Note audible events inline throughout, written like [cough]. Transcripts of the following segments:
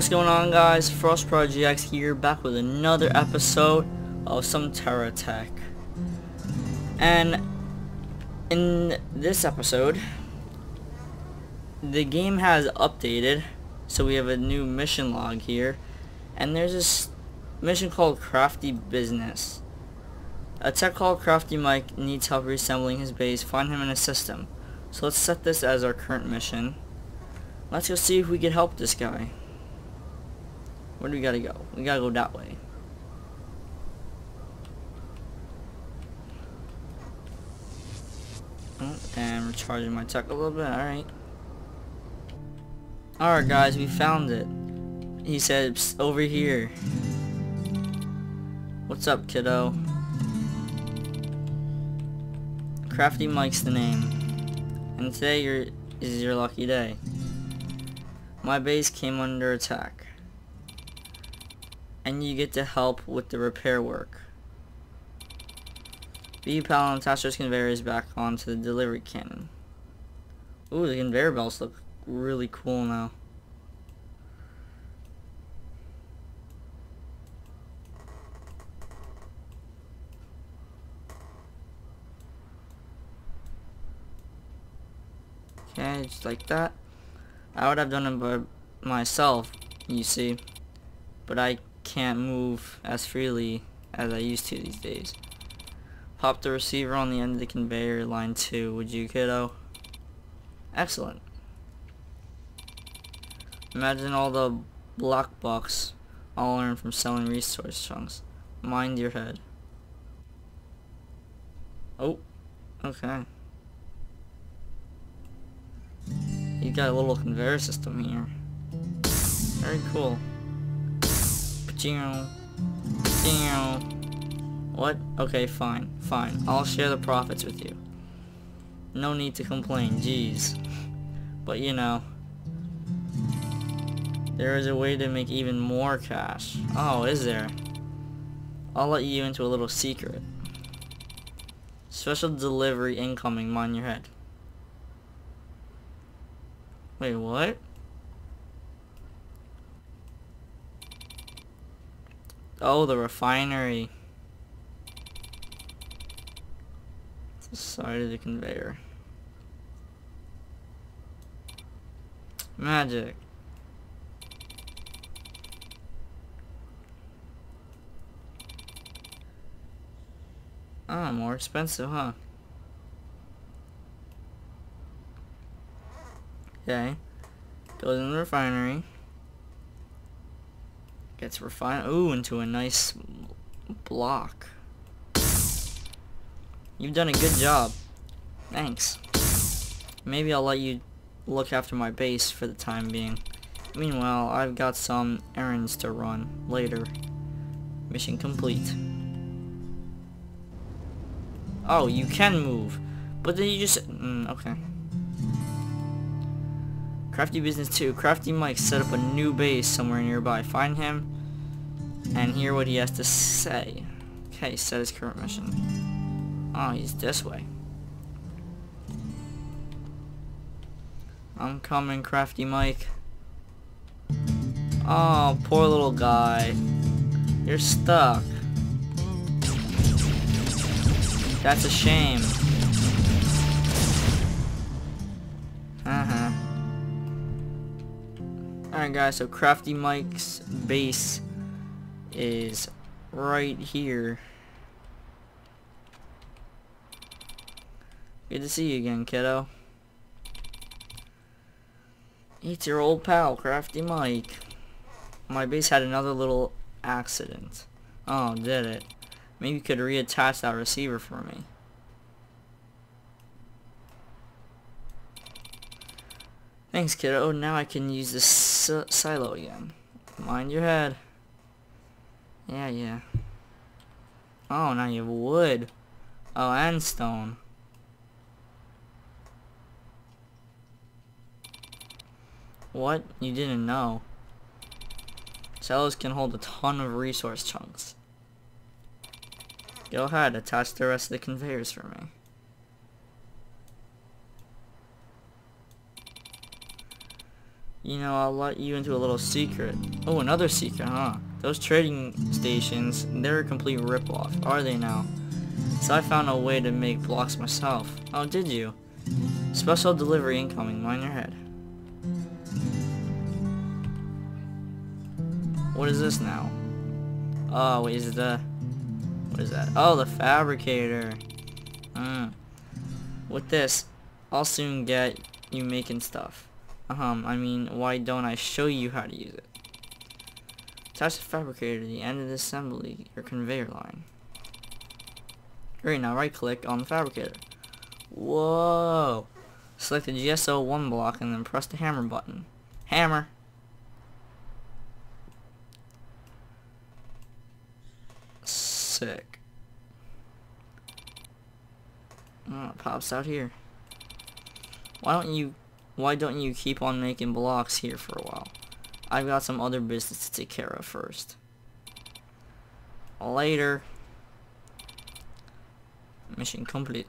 What's going on guys? Frost Pro here, back with another episode of some Terra Tech. And in this episode, the game has updated, so we have a new mission log here. And there's this mission called Crafty Business. A tech called Crafty Mike needs help reassembling his base. Find him and assist him. So let's set this as our current mission. Let's go see if we can help this guy. Where do we gotta go? We gotta go that way. Oh, and recharging my tech a little bit, alright. Alright guys, we found it. He said, over here. What's up, kiddo? Crafty Mike's the name. And today your is your lucky day. My base came under attack and you get to help with the repair work. B pal and attach those conveyors back onto the delivery cannon. Ooh, the conveyor belts look really cool now. Okay, just like that. I would have done it by myself, you see. But I can't move as freely as I used to these days. Pop the receiver on the end of the conveyor line 2, would you kiddo? Excellent. Imagine all the block bucks I'll earn from selling resource chunks. Mind your head. Oh, okay. You got a little conveyor system here. Very cool. What? Okay, fine. Fine. I'll share the profits with you. No need to complain, jeez. But you know, there is a way to make even more cash. Oh, is there? I'll let you into a little secret. Special delivery incoming, mind your head. Wait, what? Oh, the refinery. The side of the conveyor. Magic. Oh, more expensive, huh? Okay. Goes in the refinery. Gets refined. Ooh, into a nice block. You've done a good job. Thanks. Maybe I'll let you look after my base for the time being. Meanwhile, I've got some errands to run later. Mission complete. Oh, you can move. But then you just... Mm, okay. Crafty Business 2. Crafty Mike set up a new base somewhere nearby. Find him and hear what he has to say. Okay, set his current mission. Oh, he's this way. I'm coming, Crafty Mike. Oh, poor little guy. You're stuck. That's a shame. Guys, so Crafty Mike's base is right here. Good to see you again, kiddo. It's your old pal, Crafty Mike. My base had another little accident. Oh, did it? Maybe you could reattach that receiver for me. Thanks, kiddo. Now I can use this silo again. Mind your head. Yeah, yeah. Oh, now you have wood. Oh, and stone. What? You didn't know. Silos can hold a ton of resource chunks. Go ahead, attach the rest of the conveyors for me. You know, I'll let you into a little secret. Oh, another secret, huh? Those trading stations, they're a complete ripoff, are they now? So I found a way to make blocks myself. Oh, did you? Special delivery incoming, mind your head. What is this now? Oh, wait, is it the... What is that? Oh, the fabricator. Mm. With this, I'll soon get you making stuff. Um, I mean, why don't I show you how to use it? Attach the fabricator to the end of the assembly or conveyor line. Great, now right click on the fabricator. Whoa! Select the GSO1 block and then press the hammer button. Hammer! Sick. Oh, it pops out here. Why don't you why don't you keep on making blocks here for a while? I've got some other business to take care of first. Later. Mission complete.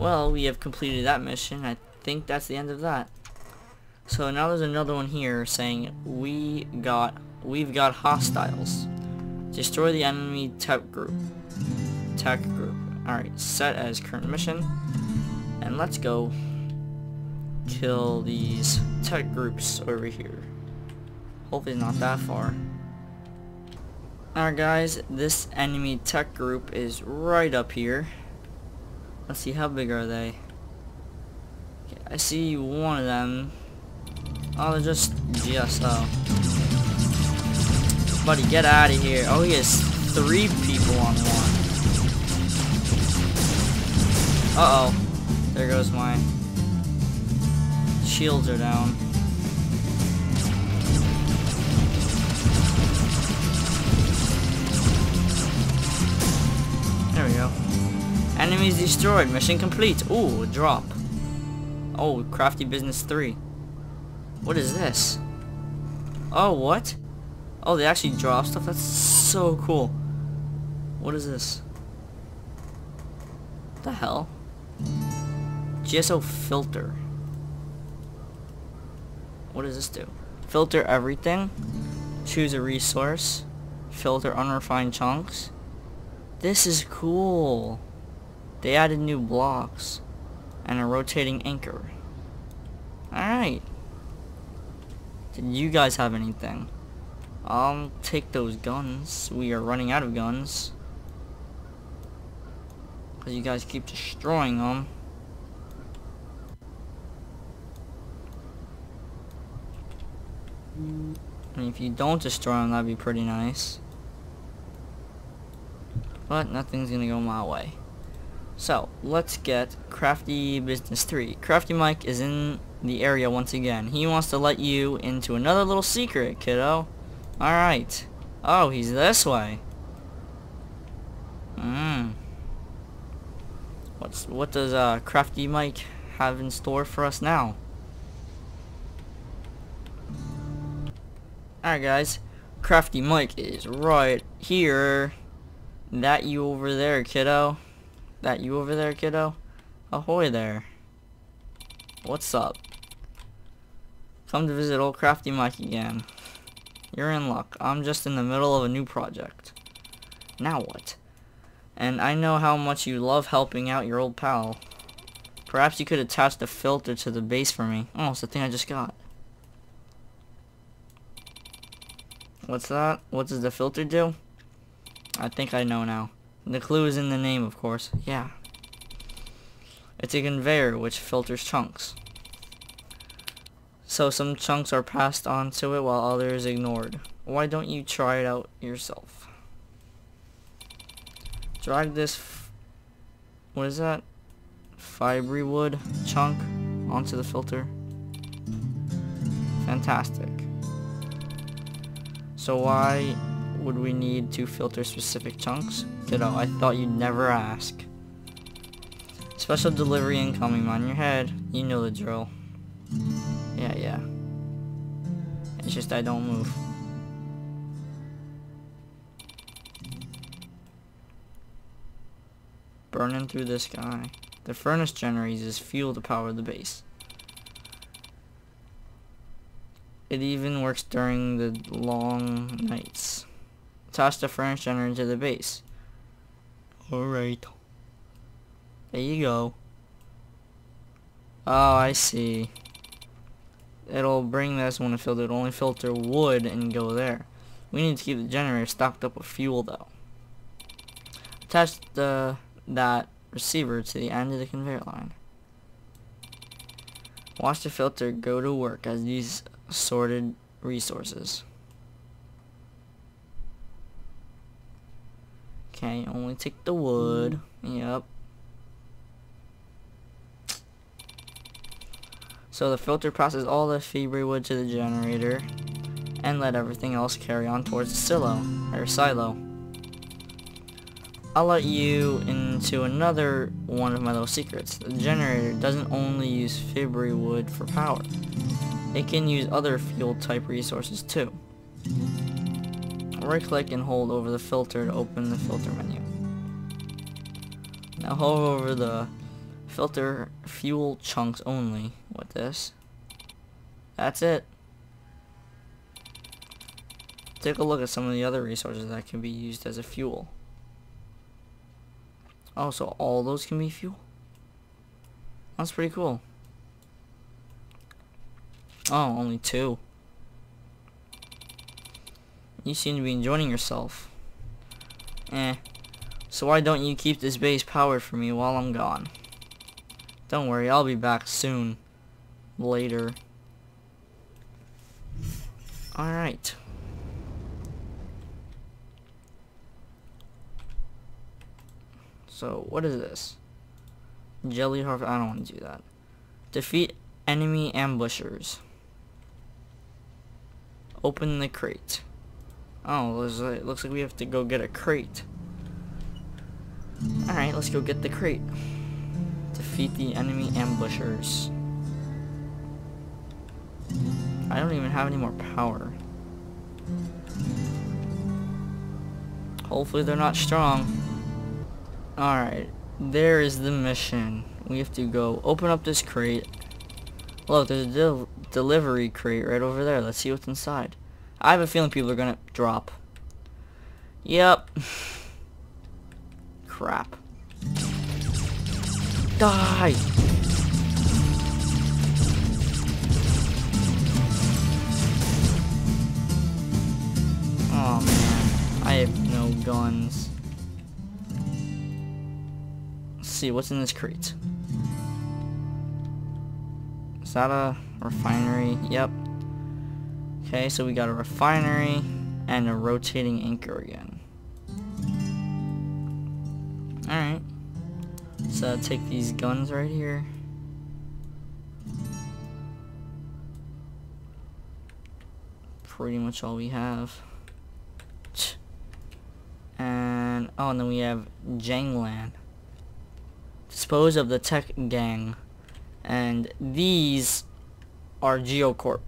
Well, we have completed that mission. I think that's the end of that. So now there's another one here saying we got we've got hostiles. Destroy the enemy tech group. Tech group. Alright, set as current mission. And let's go kill these tech groups over here. Hopefully not that far. Alright guys, this enemy tech group is right up here. Let's see, how big are they? Okay, I see one of them. Oh, they're just GSO. Buddy, get out of here. Oh, he has three people on one. Uh-oh. There goes my... Shields are down. There we go. Enemies destroyed. Mission complete. Ooh, drop. Oh, Crafty Business 3. What is this? Oh, what? Oh, they actually drop stuff? That's so cool. What is this? What the hell? GSO filter. What does this do? Filter everything. Choose a resource. Filter unrefined chunks. This is cool. They added new blocks. And a rotating anchor. Alright. Did you guys have anything? I'll take those guns. We are running out of guns. Because you guys keep destroying them. And if you don't destroy them, that'd be pretty nice. But nothing's gonna go my way. So, let's get Crafty Business 3. Crafty Mike is in the area once again. He wants to let you into another little secret, kiddo. Alright. Oh, he's this way. Mmm. What's what does uh, Crafty Mike have in store for us now? Alright guys, Crafty Mike is right here. That you over there, kiddo. That you over there, kiddo. Ahoy there. What's up? Come to visit old Crafty Mike again. You're in luck. I'm just in the middle of a new project. Now what? And I know how much you love helping out your old pal. Perhaps you could attach the filter to the base for me. Oh, it's the thing I just got. What's that? What does the filter do? I think I know now. The clue is in the name, of course. Yeah. It's a conveyor which filters chunks. So some chunks are passed on to it while others ignored. Why don't you try it out yourself? Drag this, what is that? Fibery wood chunk onto the filter. Fantastic. So why would we need to filter specific chunks? Ditto, I thought you'd never ask. Special delivery incoming on your head. You know the drill. Yeah, yeah. It's just I don't move. Burning through this guy. The furnace generates uses fuel to power the base. It even works during the long nights. Toss the furnace generator into the base. Alright. There you go. Oh, I see. It'll bring this one to filter. It'll only filter wood and go there. We need to keep the generator stocked up with fuel though. Attach the that receiver to the end of the conveyor line. Watch the filter go to work as these sorted resources. Okay, only take the wood. Mm-hmm. Yep. So the filter passes all the fibre wood to the generator and let everything else carry on towards the silo, or silo. I'll let you into another one of my little secrets. The generator doesn't only use fibre wood for power. It can use other fuel type resources too. Right click and hold over the filter to open the filter menu. Now hold over the filter fuel chunks only with this. That's it. Take a look at some of the other resources that can be used as a fuel. Oh, so all those can be fuel? That's pretty cool. Oh, only two. You seem to be enjoying yourself. Eh. So why don't you keep this base powered for me while I'm gone? Don't worry, I'll be back soon. Later. Alright. So, what is this? Jelly harvest. I don't want to do that. Defeat enemy ambushers. Open the crate. Oh, it looks like we have to go get a crate. Alright, let's go get the crate. Defeat the enemy ambushers. I don't even have any more power. Hopefully they're not strong. Alright, there is the mission. We have to go open up this crate. Look, there's a del delivery crate right over there. Let's see what's inside. I have a feeling people are gonna drop. Yep. [laughs] Crap. Die! Oh man, I have no guns see, what's in this crate? Is that a refinery? Yep. Okay, so we got a refinery and a rotating anchor again. Alright. So take these guns right here. Pretty much all we have. And, oh, and then we have Gangland dispose of the tech gang. And these are Geocorp.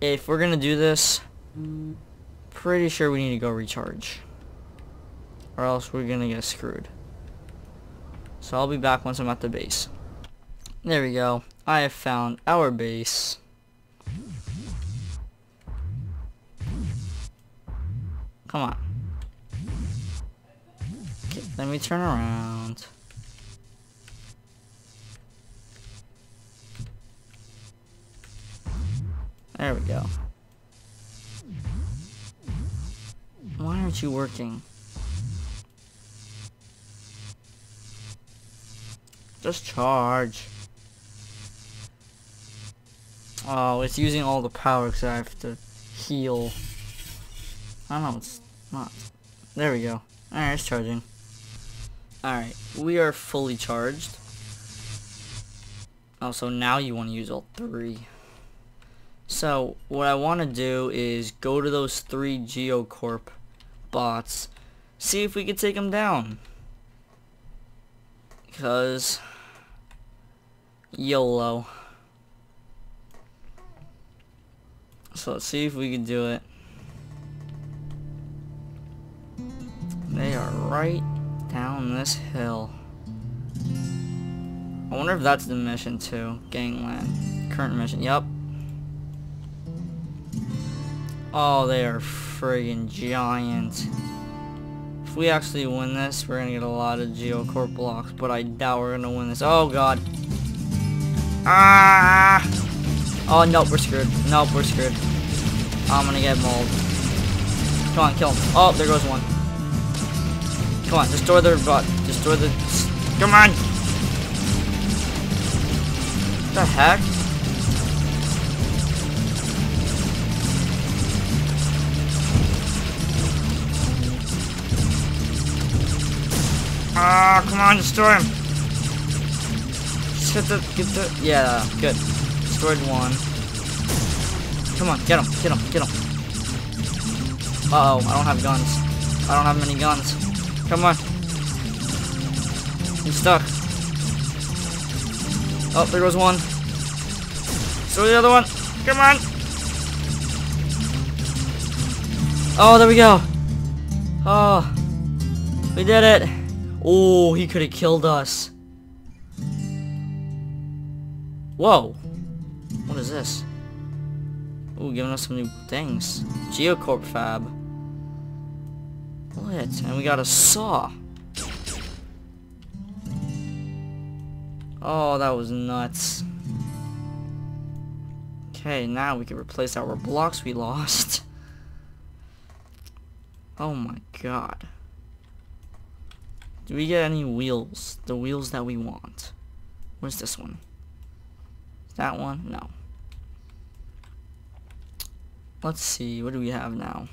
If we're gonna do this, pretty sure we need to go recharge. Or else we're gonna get screwed. So I'll be back once I'm at the base. There we go. I have found our base. Come on. Let me turn around. Go. Why aren't you working? Just charge. Oh, it's using all the power because I have to heal. I don't know, it's not. There we go. Alright, it's charging. Alright, we are fully charged. Oh, so now you want to use all three. So, what I want to do is go to those three Geocorp bots, see if we can take them down. Because, YOLO. So let's see if we can do it. They are right down this hill. I wonder if that's the mission too. Gangland. Current mission. Yep. Oh, they are friggin' giant. If we actually win this, we're gonna get a lot of Geocorp blocks, but I doubt we're gonna win this. Oh god. Ah! Oh, nope, we're screwed. Nope, we're screwed. I'm gonna get mauled. Come on, kill him. Oh, there goes one. Come on, destroy their butt. Destroy the... Come on! What the heck? Ah, come on, destroy him. Just hit the, get the, yeah, good. Destroyed one. Come on, get him, get him, get him. Uh oh, I don't have guns. I don't have many guns. Come on. He's stuck. Oh, there goes one. Destroy the other one. Come on. Oh, there we go. Oh, we did it. Oh, he could have killed us. Whoa. What is this? Ooh, giving us some new things. Geocorp fab. And we got a saw. Oh, that was nuts. Okay, now we can replace our blocks we lost. [laughs] Oh my god. Do we get any wheels? The wheels that we want. Where's this one? That one? No. Let's see, what do we have now?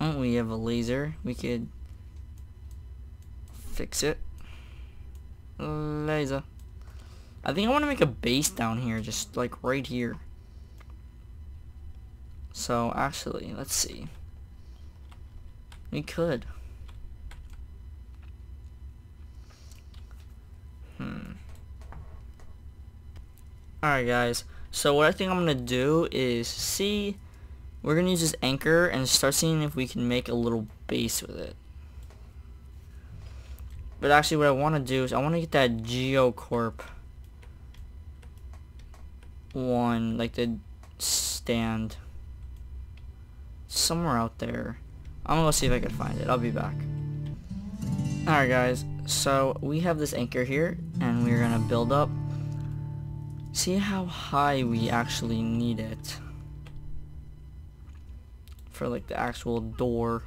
Oh, we have a laser. We could fix it. Laser. I think I want to make a base down here, just like right here. So actually, let's see. We could. Hmm. Alright guys, so what I think I'm going to do is see, we're going to use this anchor and start seeing if we can make a little base with it. But actually what I want to do is I want to get that Geocorp one, like the stand somewhere out there. I'm gonna see if I can find it. I'll be back. Alright guys, so we have this anchor here, and we're gonna build up. See how high we actually need it. For like the actual door.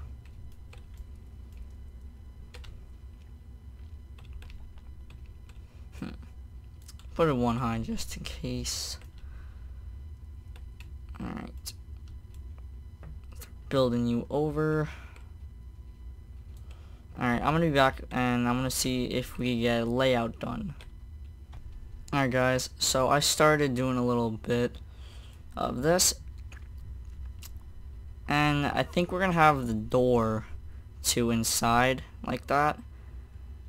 Hmm. Put it one high just in case. Alright building you over. Alright, I'm going to be back and I'm going to see if we get layout done. Alright guys, so I started doing a little bit of this. And I think we're going to have the door to inside like that.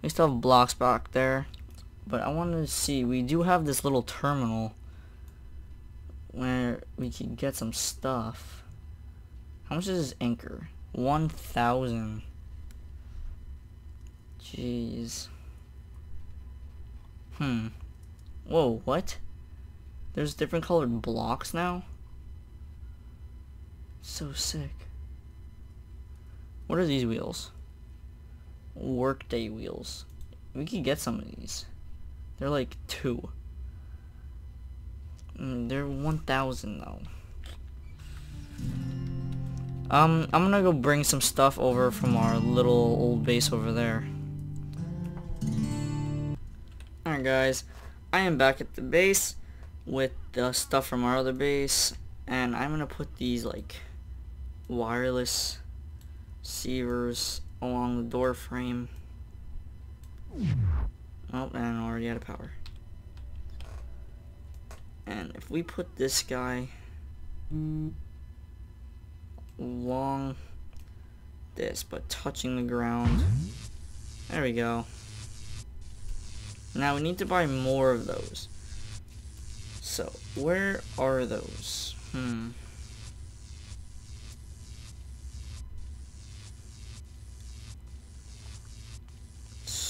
We still have blocks back there. But I wanted to see, we do have this little terminal where we can get some stuff. How much is this anchor? 1,000. Jeez. Hmm. Whoa, what? There's different colored blocks now? So sick. What are these wheels? Workday wheels. We could get some of these. They're like two. Mm, they're 1,000 though. Um, I'm gonna go bring some stuff over from our little old base over there. Alright guys, I am back at the base with the stuff from our other base and I'm gonna put these like wireless receivers along the door frame. Oh, and already out of power. And if we put this guy along this, but touching the ground. There we go. Now we need to buy more of those. So, where are those? Hmm.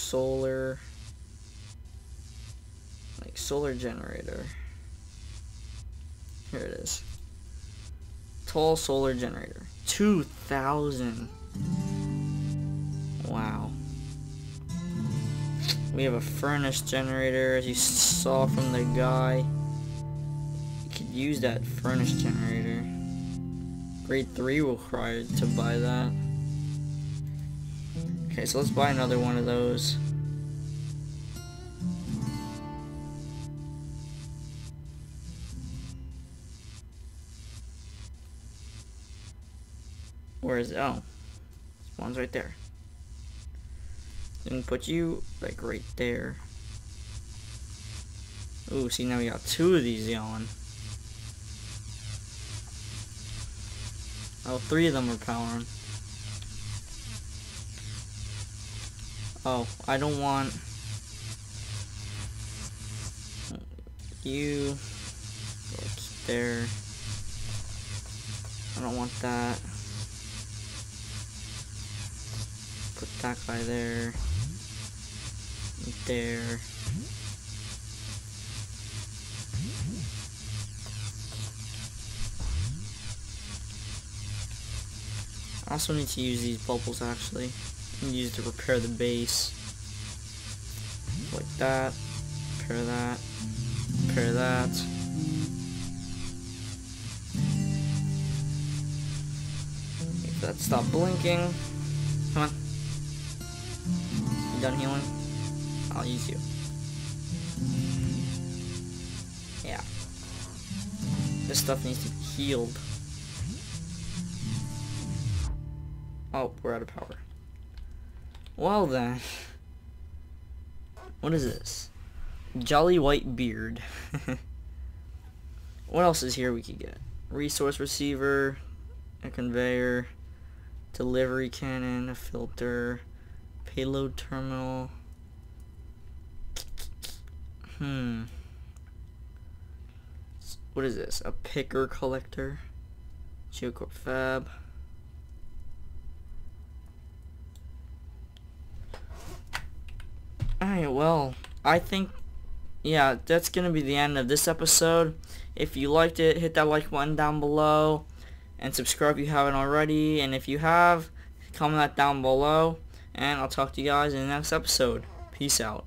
solar like solar generator. Here it is. Tall solar generator. 2,000. Wow. We have a furnace generator, as you saw from the guy. You could use that furnace generator. Grade 3 will try to buy that. Okay, so let's buy another one of those. Where is it? Oh. One's right there. Then put you, like, right there. Ooh, see, now we got two of these on. Oh, three of them are powering. Oh, I don't want you go there. I don't want that. That guy there. There. I also need to use these bubbles actually. And use to repair the base. Like that. Repair that. Repair that. Make that stop blinking. Come on. You done healing? I'll use you. Yeah. This stuff needs to be healed. Oh, we're out of power. Well then. What is this? Jolly white beard. [laughs] what else is here we could get? Resource receiver, a conveyor, delivery cannon, a filter, payload terminal. Hmm. What is this? A picker collector? Geocorp fab. Alright, well, I think, yeah, that's going to be the end of this episode. If you liked it, hit that like button down below. And subscribe if you haven't already. And if you have, comment that down below. And I'll talk to you guys in the next episode. Peace out.